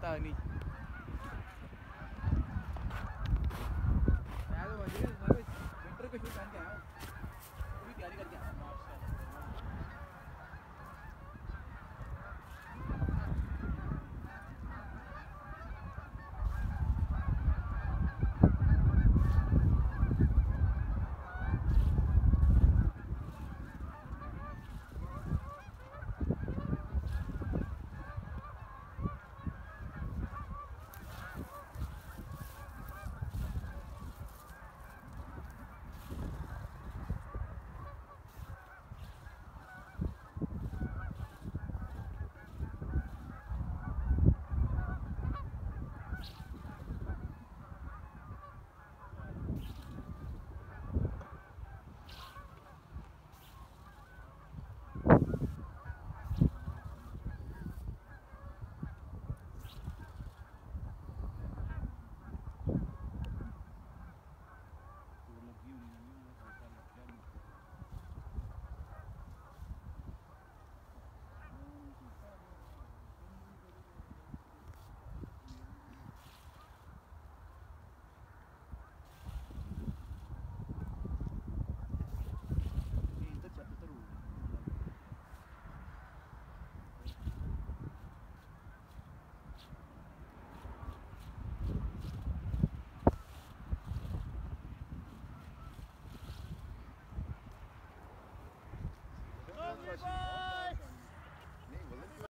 他呢？guys.